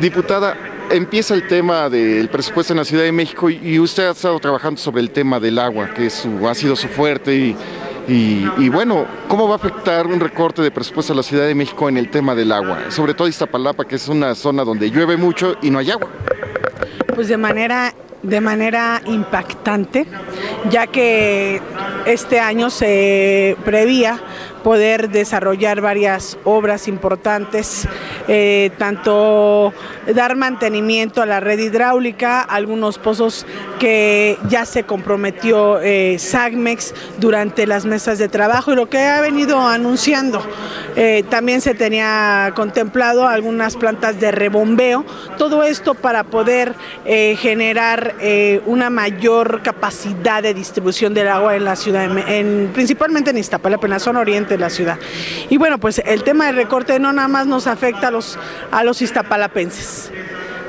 Diputada, empieza el tema del presupuesto en la Ciudad de México y usted ha estado trabajando sobre el tema del agua, que ha sido su fuerte y, y, bueno, ¿cómo va a afectar un recorte de presupuesto a la Ciudad de México en el tema del agua? Sobre todo Iztapalapa, que es una zona donde llueve mucho y no hay agua. Pues de manera de manera impactante, ya que este año se prevía poder desarrollar varias obras importantes, eh, tanto dar mantenimiento a la red hidráulica, algunos pozos que ya se comprometió eh, SAGMEX durante las mesas de trabajo y lo que ha venido anunciando. Eh, también se tenía contemplado algunas plantas de rebombeo, todo esto para poder generar una mayor capacidad de distribución del agua en la ciudad, en, principalmente en Iztapalapa, en la zona oriente de la ciudad. Y bueno, pues el tema del recorte no nada más nos afecta a los, a los iztapalapenses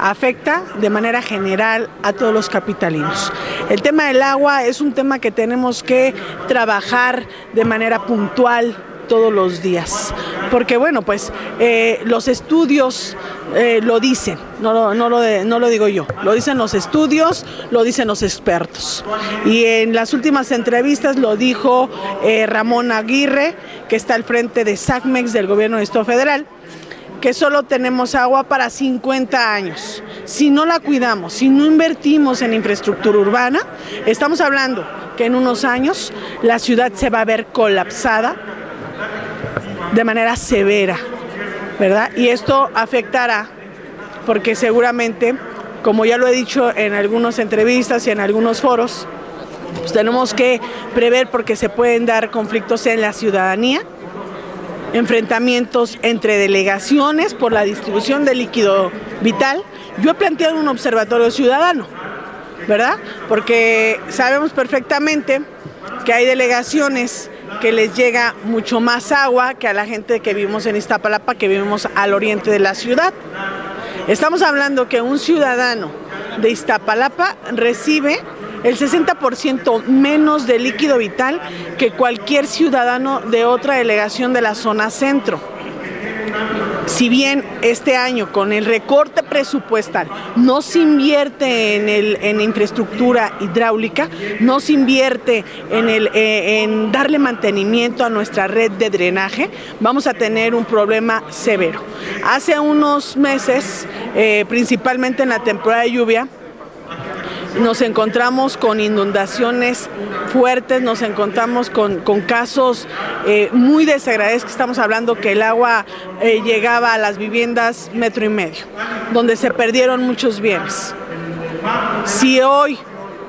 afecta de manera general a todos los capitalinos. El tema del agua es un tema que tenemos que trabajar de manera puntual, todos los días. Porque bueno, pues eh, los estudios eh, lo dicen, no lo, digo yo, lo dicen los estudios, lo dicen los expertos. Y en las últimas entrevistas lo dijo eh, Ramón Aguirre, que está al frente de SACMEX del gobierno de Estado Federal que solo tenemos agua para 50 años. Si no la cuidamos, si no invertimos en infraestructura urbana, estamos hablando que en unos años la ciudad se va a ver colapsada de manera severa, ¿verdad? Y esto afectará porque seguramente, como ya lo he dicho en algunas entrevistas y en algunos foros, pues tenemos que prever porque se pueden dar conflictos en la ciudadanía, enfrentamientos entre delegaciones por la distribución de líquido vital. Yo he planteado un observatorio ciudadano, ¿verdad? Porque sabemos perfectamente que hay delegaciones que les llega mucho más agua que a la gente que vivimos en Iztapalapa, que vivimos al oriente de la ciudad. Estamos hablando que un ciudadano de Iztapalapa recibe el 60% menos de líquido vital que cualquier ciudadano de otra delegación de la zona centro si bien este año con el recorte presupuestal no se invierte en, el, en infraestructura hidráulica, no se invierte en, el, eh, en darle mantenimiento a nuestra red de drenaje, vamos a tener un problema severo. Hace unos meses, eh, principalmente en la temporada de lluvia, nos encontramos con inundaciones fuertes, nos encontramos con, casos eh, muy desagradables, que estamos hablando que el agua eh, llegaba a las viviendas metro y medio, donde se perdieron muchos bienes. Si hoy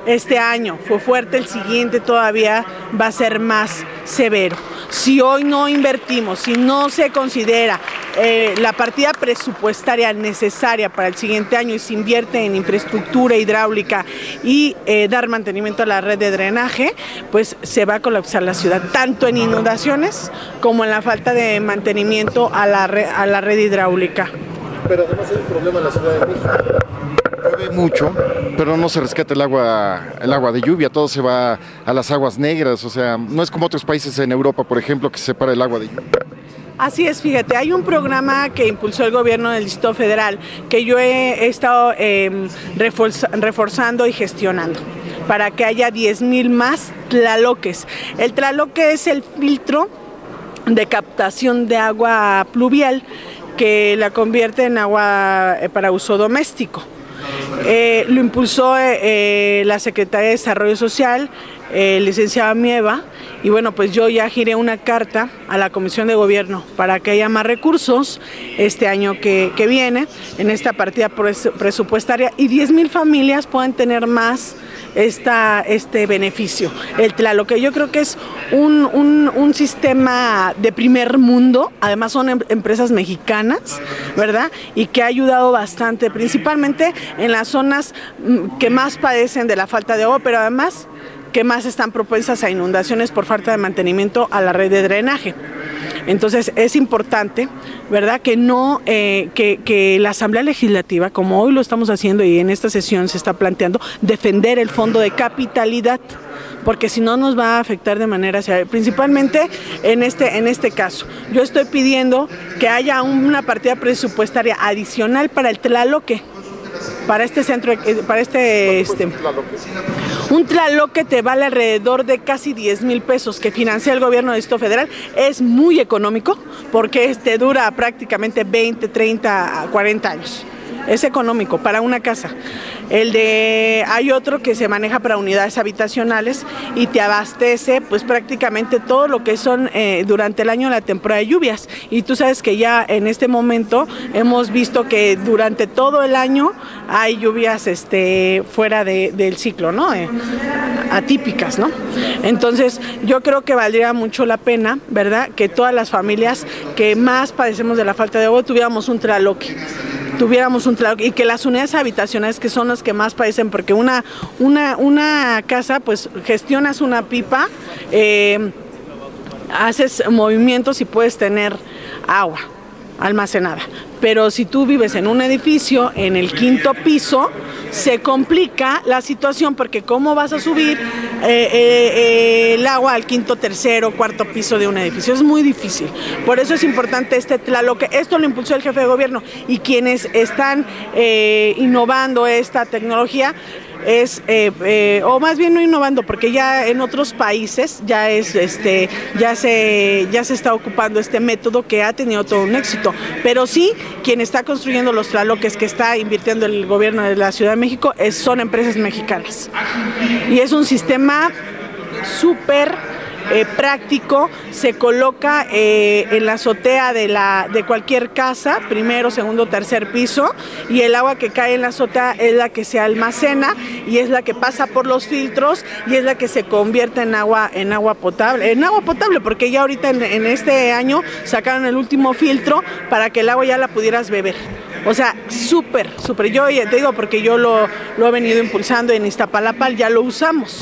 este año fue fuerte, el siguiente todavía va a ser más severo. Si hoy no invertimos, si no se considera eh, la partida presupuestaria necesaria para el siguiente año y se invierte en infraestructura hidráulica y eh, dar mantenimiento a la red de drenaje, pues se va a colapsar la ciudad, tanto en inundaciones como en la falta de mantenimiento a la red, a la red hidráulica. Pero además hay un problema en la Ciudad de México llueve mucho, pero no se rescata el agua, el agua de lluvia, todo se va a las aguas negras, o sea, no es como otros países en Europa, por ejemplo, que se separa el agua de lluvia. Así es, fíjate, hay un programa que impulsó el gobierno del Distrito Federal que yo he, estado em, reforzando y gestionando para que haya 10 mil más tlaloques. El tlaloque es el filtro de captación de agua pluvial que la convierte en agua eh, para uso doméstico. Eh, lo impulsó eh, la Secretaría de Desarrollo Social, licenciada Mieva, y bueno, pues yo ya giré una carta a la Comisión de Gobierno para que haya más recursos este año que, viene en esta partida presupuestaria y 10 mil familias pueden tener más esta, este beneficio. El lo que yo creo que es un, un, sistema de primer mundo, además son em, empresas mexicanas, ¿verdad? Y que ha ayudado bastante, principalmente en las zonas mm, que más padecen de la falta de agua, pero además que más están propensas a inundaciones por falta de mantenimiento a la red de drenaje. Entonces es importante, ¿verdad?, que no, eh, que, la Asamblea Legislativa, como hoy lo estamos haciendo y en esta sesión se está planteando, defender el fondo de capitalidad porque si no nos va a afectar de manera principalmente en este, en este caso. Yo estoy pidiendo que haya una partida presupuestaria adicional para el Tlaloque, para este centro, eh, para este, este un tlaloque te vale alrededor de casi 10 mil pesos que financia el gobierno de Distrito Federal. Es muy económico porque este dura prácticamente 20, 30, 40 años es económico para una casa. El de hay otro que se maneja para unidades habitacionales y te abastece pues prácticamente todo lo que son eh, durante el año la temporada de lluvias. Y tú sabes que ya en este momento hemos visto que durante todo el año hay lluvias este, fuera del ciclo, ¿no? Eh, atípicas, ¿no? Entonces yo creo que valdría mucho la pena, ¿verdad? Que todas las familias que más padecemos de la falta de agua tuviéramos un traloque tuviéramos un y que las unidades habitacionales que son las que más padecen porque una, una, una casa pues gestionas una pipa, eh, haces movimientos y puedes tener agua almacenada. Pero si tú vives en un edificio en el quinto piso, se complica la situación porque cómo vas a subir eh, eh, eh, el agua al quinto, tercero, cuarto piso de un edificio. Es muy difícil. Por eso es importante este que Esto lo impulsó el jefe de gobierno y quienes están innovando esta tecnología es, eh, eh, o más bien no innovando, porque ya en otros países ya es, este, ya se, ya se está ocupando este método que ha tenido todo un éxito. Pero sí, quien está construyendo los tlaloques que está invirtiendo el gobierno de la Ciudad de México es, son empresas mexicanas. Y es un sistema súper eh, práctico, se coloca eh, en la azotea de, la, de cualquier casa, primero, segundo, tercer piso, y el agua que cae en la azotea es la que se almacena y es la que pasa por los filtros y es la que se convierte en agua, en agua potable, en agua potable, porque ya ahorita en, este año sacaron el último filtro para que el agua ya la pudieras beber. O sea, súper, súper. Yo te digo porque yo lo, lo he venido impulsando en Iztapalapa, ya lo usamos.